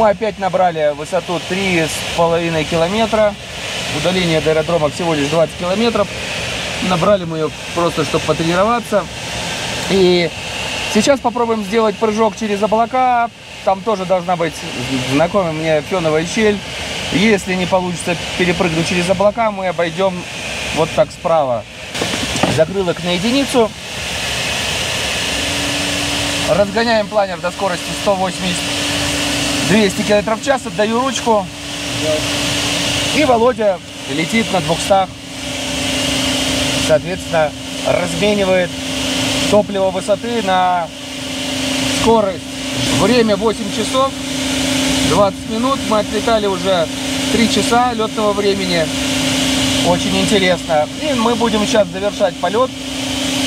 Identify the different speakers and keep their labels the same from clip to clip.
Speaker 1: Мы опять набрали высоту 3,5 километра. Удаление до аэродрома всего лишь 20 километров. Набрали мы ее просто, чтобы потренироваться. И сейчас попробуем сделать прыжок через облака. Там тоже должна быть знакомая мне феновая щель. Если не получится перепрыгнуть через облака, мы обойдем вот так справа. Закрылок на единицу. Разгоняем планер до скорости 180-200 км в час. Отдаю ручку. И Володя летит на 200. Соответственно, разменивает топливо высоты на скорость. Время 8 часов 20 минут. Мы отлетали уже 3 часа летного времени. Очень интересно. И мы будем сейчас завершать полет,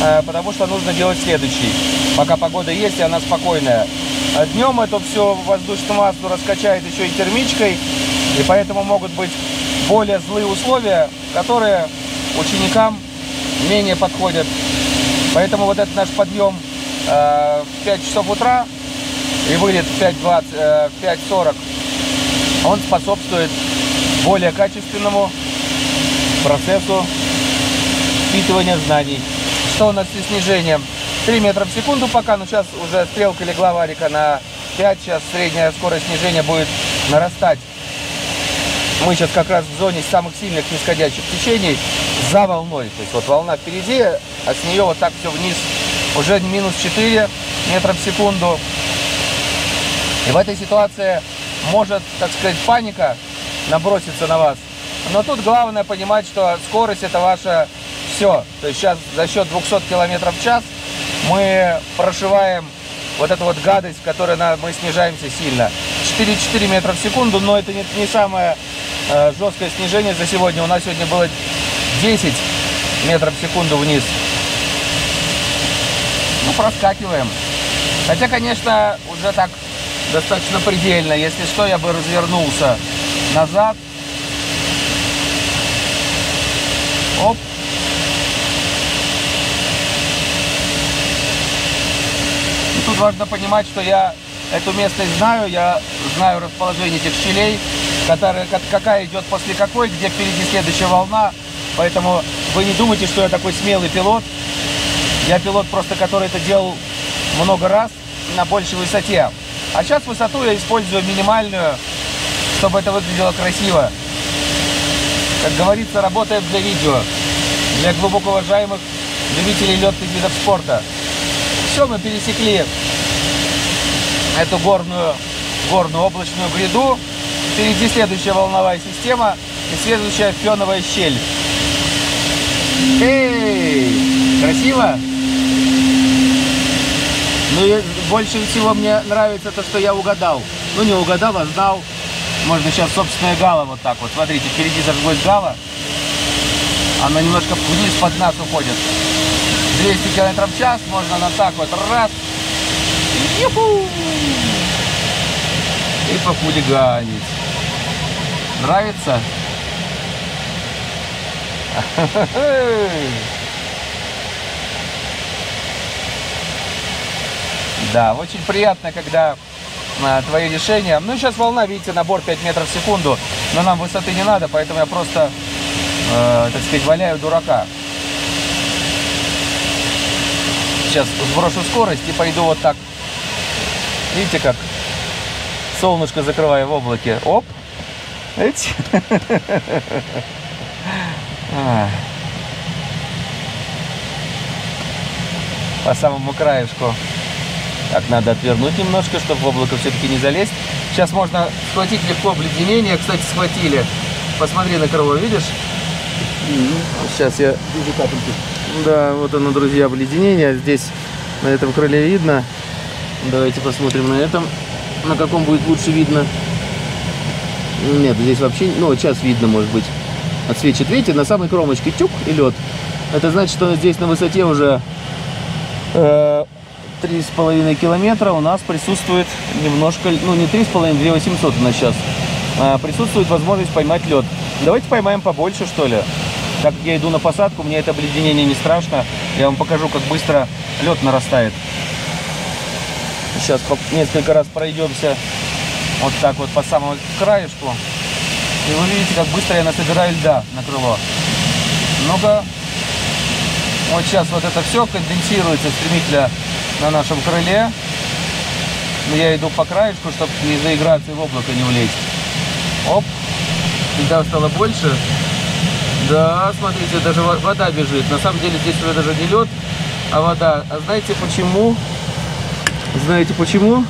Speaker 1: э, потому что нужно делать следующий. Пока погода есть, и она спокойная. А днем эту все воздушную массу раскачает еще и термичкой. И поэтому могут быть более злые условия, которые ученикам менее подходят. Поэтому вот этот наш подъем э, в 5 часов утра и вылет в 5.20, э, 5.40, он способствует более качественному процессу впитывания знаний. Что у нас с снижением? 3 метра в секунду пока, но сейчас уже стрелка легла варика на 5, сейчас средняя скорость снижения будет нарастать. Мы сейчас как раз в зоне самых сильных нисходящих течений за волной. То есть вот волна впереди, а с нее вот так все вниз уже минус 4 метра в секунду. И в этой ситуации может, так сказать, паника наброситься на вас. Но тут главное понимать, что скорость это ваше все. То есть сейчас за счет 200 км в час мы прошиваем вот эту вот гадость, в которой мы снижаемся сильно. 4,4 метра в секунду, но это не, не самое э, жесткое снижение за сегодня. У нас сегодня было 10 метров в секунду вниз. Ну, проскакиваем. Хотя, конечно, уже так достаточно предельно. Если что, я бы развернулся назад. Оп. Тут важно понимать, что я эту местность знаю, я знаю расположение этих щелей, которые, какая идет после какой, где впереди следующая волна. Поэтому вы не думайте, что я такой смелый пилот. Я пилот просто, который это делал много раз на большей высоте. А сейчас высоту я использую минимальную, чтобы это выглядело красиво. Как говорится, работает для видео, для глубоко уважаемых любителей летных видов спорта. Все, мы пересекли эту горную, горную облачную гряду. Впереди следующая волновая система и следующая феновая щель. Эй! Красиво? Ну и больше всего мне нравится то, что я угадал. Ну не угадал, а знал. Можно сейчас собственная гала вот так вот. Смотрите, впереди зажглось гала. Она немножко вниз под нас уходит. 200 км в час. Можно на так вот раз. И похулиганить. Нравится? Да, очень приятно, когда а, твои решения. Ну, сейчас волна, видите, набор 5 метров в секунду, но нам высоты не надо, поэтому я просто, э, так сказать, валяю дурака. Сейчас сброшу скорость и пойду вот так. Видите, как солнышко закрываю в облаке. Оп! Видите? По самому краешку. Так, надо отвернуть немножко, чтобы в облако все-таки не залезть. Сейчас можно схватить легко обледенение. Кстати, схватили. Посмотри на крыло, видишь? Сейчас я... Вижу капельки. Да, вот оно, друзья, обледенение. Здесь на этом крыле видно. Давайте посмотрим на этом. На каком будет лучше видно. Нет, здесь вообще... Ну, сейчас видно, может быть. Отсвечит. Видите, на самой кромочке тюк и лед. Это значит, что здесь на высоте уже... Э три с половиной километра у нас присутствует немножко, ну не три с половиной, две восемьсот у нас сейчас. Присутствует возможность поймать лед. Давайте поймаем побольше, что ли. Так я иду на посадку, мне это обледенение не страшно. Я вам покажу, как быстро лед нарастает. Сейчас несколько раз пройдемся Вот так вот по самому краешку. И вы видите, как быстро я насобираю льда на крыло. Ну-ка. Вот сейчас вот это все конденсируется стремительно на нашем крыле. Но я иду по краешку, чтобы не заиграться и в облако не влезть. Оп. Льда стало больше. Да, смотрите, даже вода бежит. На самом деле здесь уже даже не лед, а вода. А знаете почему? Знаете почему?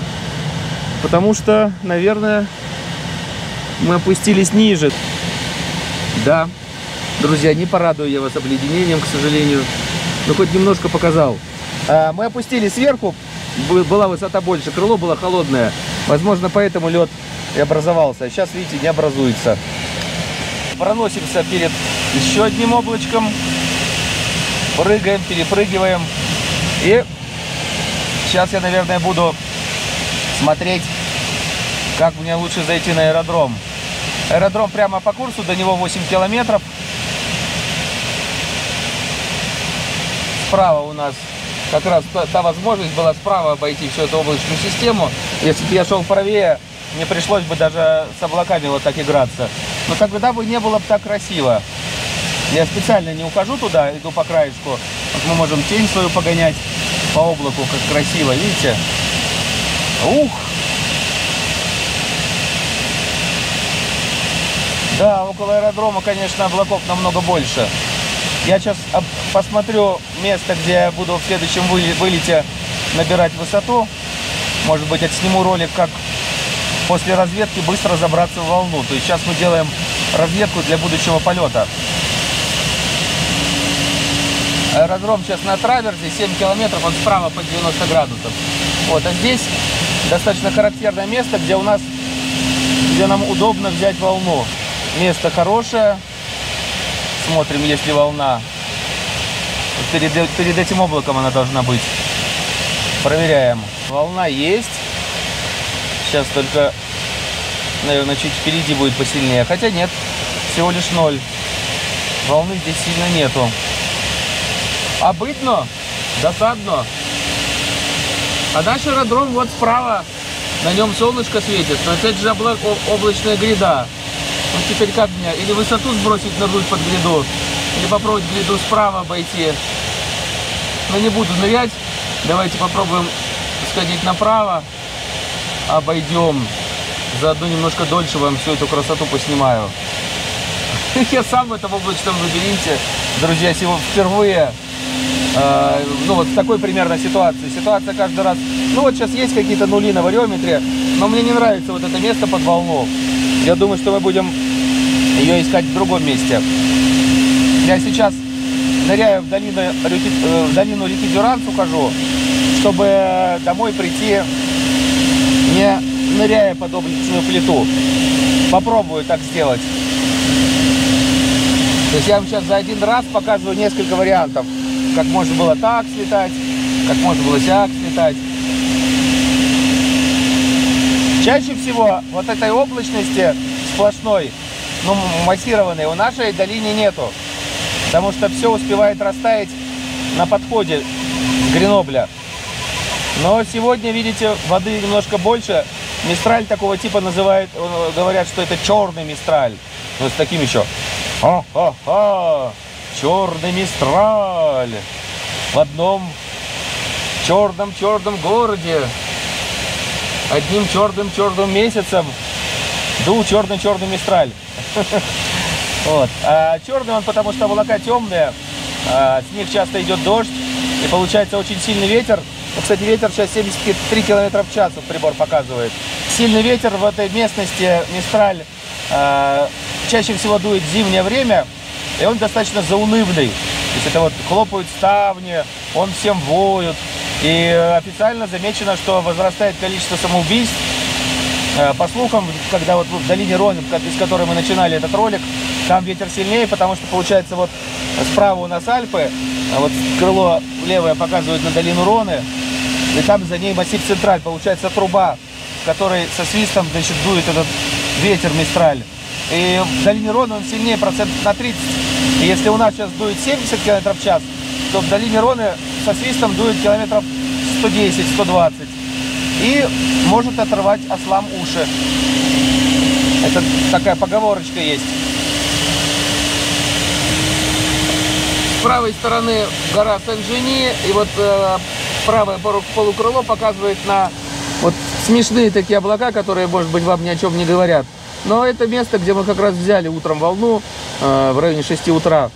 Speaker 1: Потому что, наверное, мы опустились ниже. Да, друзья, не порадую я вас обледенением, к сожалению. Но хоть немножко показал. А, мы опустились сверху, была высота больше, крыло было холодное. Возможно, поэтому лед и образовался. Сейчас, видите, не образуется. Проносимся перед еще одним облачком. Прыгаем, перепрыгиваем. И сейчас я, наверное, буду смотреть, как мне лучше зайти на аэродром. Аэродром прямо по курсу, до него 8 километров. Справа у нас как раз та, та возможность была справа обойти всю эту облачную систему. Если бы я шел правее, мне пришлось бы даже с облаками вот так играться. Но тогда бы не было бы так красиво. Я специально не ухожу туда, иду по краешку. Вот мы можем тень свою погонять по облаку, как красиво, видите? Ух! Да, около аэродрома, конечно, облаков намного больше. Я сейчас посмотрю место, где я буду в следующем вылете набирать высоту. Может быть, отсниму ролик, как после разведки быстро забраться в волну. То есть сейчас мы делаем разведку для будущего полета. Аэродром сейчас на траверзе, 7 километров, он справа по 90 градусов. Вот, а здесь достаточно характерное место, где у нас, где нам удобно взять волну. Место хорошее. Смотрим, есть ли волна. Перед, перед этим облаком она должна быть. Проверяем. Волна есть. Сейчас только, наверное, чуть впереди будет посильнее. Хотя нет, всего лишь ноль. Волны здесь сильно нету. Обыдно, досадно. А наш аэродром вот справа. На нем солнышко светит, но опять же облак, облачная гряда. Вот теперь как мне? Или высоту сбросить, нырнуть под гряду, или попробовать гряду справа обойти. Но не буду нырять. Давайте попробуем сходить направо. Обойдем. Заодно немножко дольше вам всю эту красоту поснимаю. Я сам в этом облачном лабиринте, друзья, сегодня впервые ну вот в такой примерно ситуации. Ситуация каждый раз, ну вот сейчас есть какие-то нули на вариометре, но мне не нравится вот это место под волну. Я думаю, что мы будем ее искать в другом месте. Я сейчас ныряю в долину, э, в долину реки Дюранс ухожу, чтобы домой прийти, не ныряя под облачную плиту. Попробую так сделать. То есть я вам сейчас за один раз показываю несколько вариантов как можно было так слетать, как можно было сяк слетать. Чаще всего вот этой облачности сплошной, ну, массированной, у нашей долине нету. Потому что все успевает растаять на подходе с Гренобля. Но сегодня, видите, воды немножко больше. Мистраль такого типа называют, э, говорят, что это черный мистраль. Вот с таким еще. Ха-ха-ха! Черный мистраль в одном черном-черном городе одним черным-черным месяцем дул черный-черный мистраль. Вот. А черный он потому, что облака темные, а с них часто идет дождь, и получается очень сильный ветер. Ну, кстати, ветер сейчас 73 км в час, вот прибор показывает. Сильный ветер в этой местности, мистраль, а, чаще всего дует в зимнее время, и он достаточно заунывный. То есть это вот хлопают ставни, он всем воют. И официально замечено, что возрастает количество самоубийств. Э, по слухам, когда вот в долине Роны, из которой мы начинали этот ролик, там ветер сильнее, потому что получается вот справа у нас Альпы, а вот крыло левое показывает на долину Роны, и там за ней массив Централь, получается труба, в которой со свистом значит, дует этот ветер Мистраль. И в долине Рона он сильнее процентов на 30. И если у нас сейчас дует 70 км в час, то в долине Роны со свистом дует километров 110-120. и может отрывать ослам уши. Это такая поговорочка есть. С правой стороны гора Сен-Жени, и вот э, правое полукрыло показывает на вот смешные такие облака, которые, может быть, вам ни о чем не говорят. Но это место, где мы как раз взяли утром волну в районе 6 утра,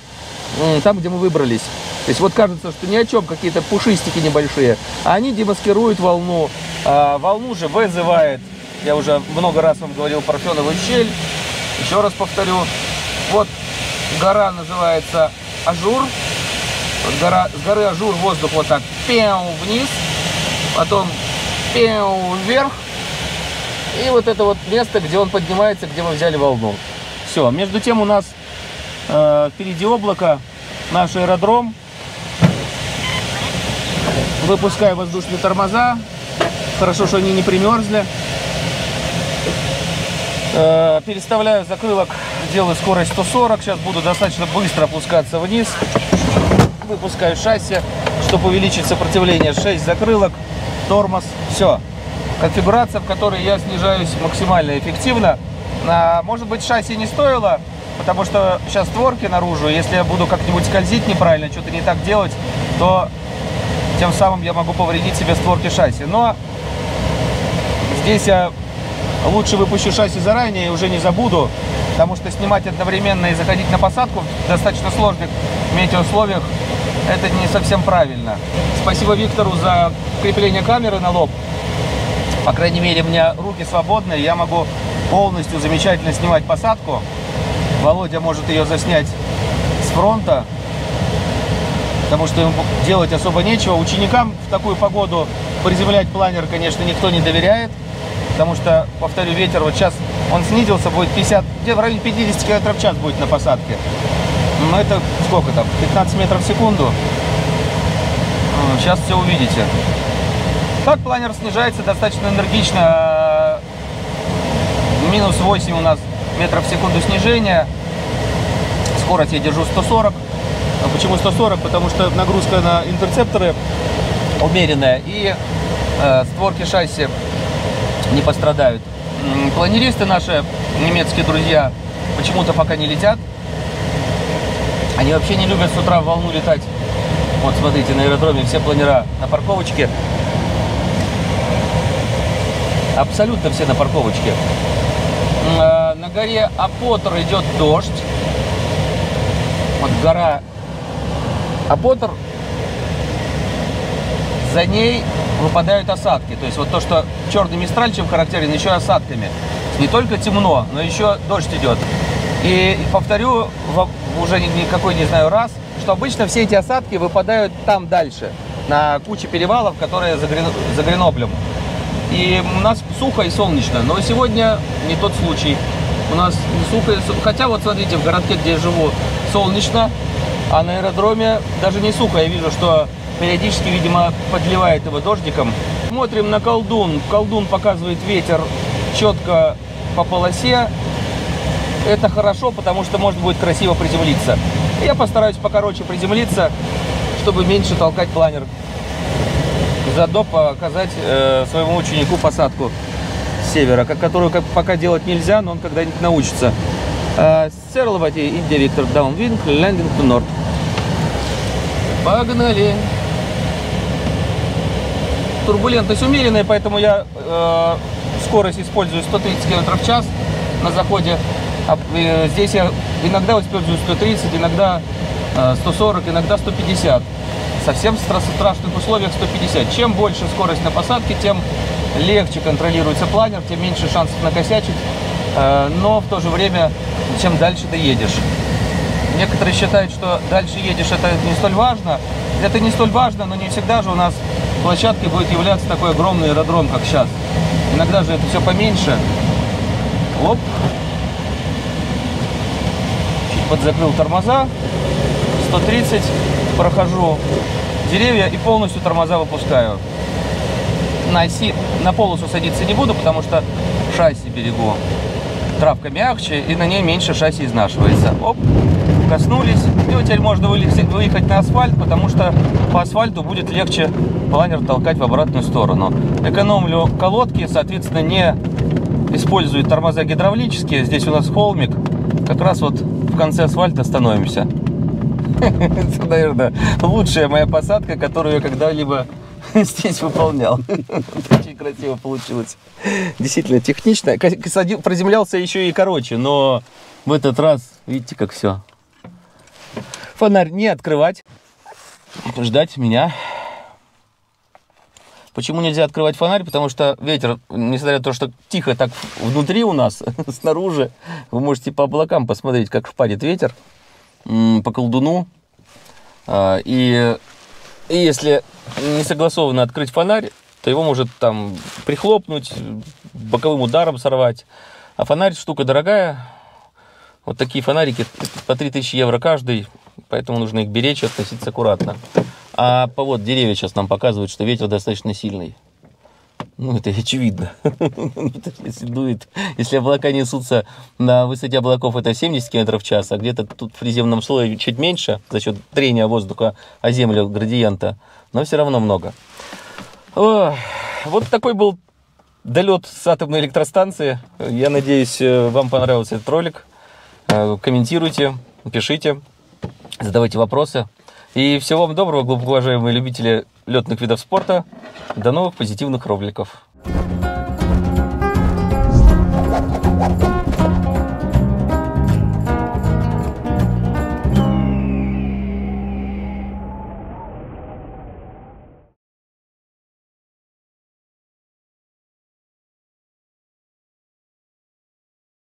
Speaker 1: э, там, где мы выбрались. То есть вот кажется, что ни о чем, какие-то пушистики небольшие, а они демаскируют волну. А волну же вызывает, я уже много раз вам говорил, парфеновую щель, еще раз повторю. Вот гора называется Ажур, гора, с горы Ажур воздух вот так пяу вниз, потом пяу вверх, и вот это вот место, где он поднимается, где мы взяли волну. Все, между тем у нас э, впереди облако, наш аэродром. Выпускаю воздушные тормоза. Хорошо, что они не примерзли. Э, переставляю закрылок, делаю скорость 140. Сейчас буду достаточно быстро опускаться вниз. Выпускаю шасси, чтобы увеличить сопротивление. 6 закрылок, тормоз. Все конфигурация, в которой я снижаюсь максимально эффективно. А, может быть, шасси не стоило, потому что сейчас створки наружу. Если я буду как-нибудь скользить неправильно, что-то не так делать, то тем самым я могу повредить себе створки шасси. Но здесь я лучше выпущу шасси заранее и уже не забуду, потому что снимать одновременно и заходить на посадку в достаточно сложных метеоусловиях это не совсем правильно. Спасибо Виктору за крепление камеры на лоб. По крайней мере, у меня руки свободные, я могу полностью замечательно снимать посадку. Володя может ее заснять с фронта, потому что ему делать особо нечего. Ученикам в такую погоду приземлять планер, конечно, никто не доверяет, потому что, повторю, ветер вот сейчас, он снизился, будет 50, где в районе 50 км в час будет на посадке. Ну, это сколько там, 15 метров в секунду. Сейчас все увидите. Так планер снижается достаточно энергично. Минус 8 у нас метров в секунду снижения. Скорость я держу 140. А почему 140? Потому что нагрузка на интерцепторы умеренная. И э, створки шасси не пострадают. Планеристы наши, немецкие друзья, почему-то пока не летят. Они вообще не любят с утра в волну летать. Вот смотрите, на аэродроме все планера на парковочке. Абсолютно все на парковочке. На горе Апотер идет дождь. Вот гора Апотер. За ней выпадают осадки. То есть вот то, что черный мистраль чем характерен, еще осадками. Не только темно, но еще дождь идет. И повторю уже никакой не знаю раз, что обычно все эти осадки выпадают там дальше, на куче перевалов, которые за Греноблем. И у нас сухо и солнечно. Но сегодня не тот случай. У нас сухо, хотя вот смотрите, в городке, где я живу, солнечно, а на аэродроме даже не сухо. Я вижу, что периодически, видимо, подливает его дождиком. Смотрим на колдун. Колдун показывает ветер четко по полосе. Это хорошо, потому что может будет красиво приземлиться. Я постараюсь покороче приземлиться, чтобы меньше толкать планер заодно показать э, своему ученику посадку севера, которую пока делать нельзя, но он когда-нибудь научится. Serres La Bâtie, India, Victor, downwind, landing North. Погнали! Турбулентность умеренная, поэтому я э, скорость использую 130 км в час на заходе. А, э, здесь я иногда использую 130, иногда э, 140, иногда 150 совсем в страшных условиях 150. Чем больше скорость на посадке, тем легче контролируется планер, тем меньше шансов накосячить, э, но в то же время, чем дальше ты едешь. Некоторые считают, что дальше едешь, это не столь важно. Это не столь важно, но не всегда же у нас площадкой будет являться такой огромный аэродром, как сейчас. Иногда же это все поменьше. Оп. Чуть подзакрыл тормоза. 130. Прохожу деревья и полностью тормоза выпускаю. На оси, на полосу садиться не буду, потому что шасси берегу. Травка мягче и на ней меньше шасси изнашивается. Оп. коснулись. И вот теперь можно выехать на асфальт, потому что по асфальту будет легче планер толкать в обратную сторону. Экономлю колодки, соответственно, не использую тормоза гидравлические. Здесь у нас холмик. Как раз вот в конце асфальта становимся. Это, наверное, лучшая моя посадка, которую я когда-либо здесь выполнял. Очень красиво получилось. Действительно технично. Приземлялся еще и короче, но в этот раз, видите, как все. Фонарь не открывать. Ждать меня. Почему нельзя открывать фонарь? Потому что ветер, несмотря на то, что тихо так внутри у нас, снаружи, вы можете по облакам посмотреть, как впадет ветер по колдуну. А, и, и если не согласованно открыть фонарь, то его может там прихлопнуть, боковым ударом сорвать. А фонарь штука дорогая. Вот такие фонарики по 3000 евро каждый, поэтому нужно их беречь и относиться аккуратно. А по вот деревья сейчас нам показывают, что ветер достаточно сильный. Ну, это очевидно. если дует, если облака несутся на высоте облаков, это 70 км в час, а где-то тут в приземном слое чуть меньше за счет трения воздуха о землю градиента, но все равно много. О, вот такой был долет с атомной электростанции. Я надеюсь, э, вам понравился этот ролик. Э, комментируйте, пишите, задавайте вопросы. И всего вам доброго, глубоко уважаемые любители летных видов спорта. До новых позитивных роликов.